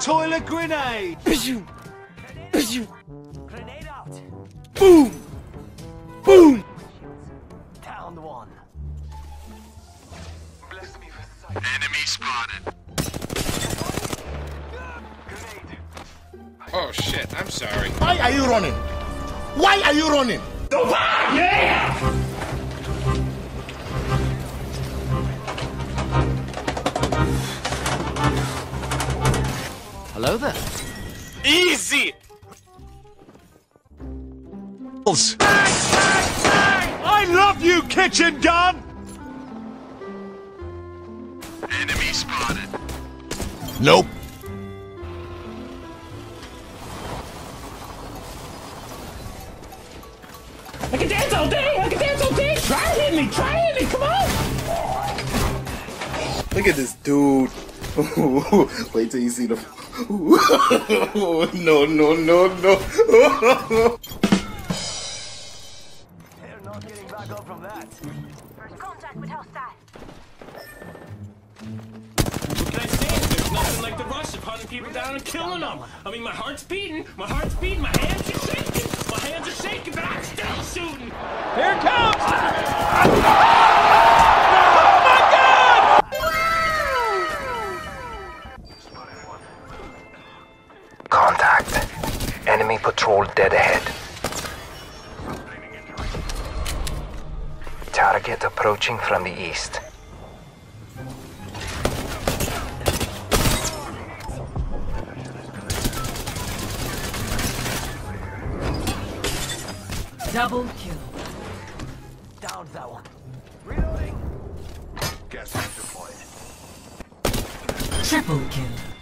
Toilet grenade! Grenade out. Boom! Boom! Down one. Enemy spotted. Oh shit, I'm sorry. Why are you running? Why are you running? Hello there. Easy! I love you, kitchen gun! Enemy spotted. Nope. I can dance all day. I can dance all day. Try to hit me. Try to hit me. Come on. Look at this dude. Wait till you see the. no, no, no, no. They're not getting back up from that. Contact with hostile. What can I say? There's nothing like the rush of hunting people down and killing them. I mean, my heart's beating. My heart's beating. My hands are shaking. My hands are shaking, but I'm still shooting. Here it comes! Enemy patrol dead ahead. Target approaching from the east. Double kill. Down that one. Reloading. Triple kill.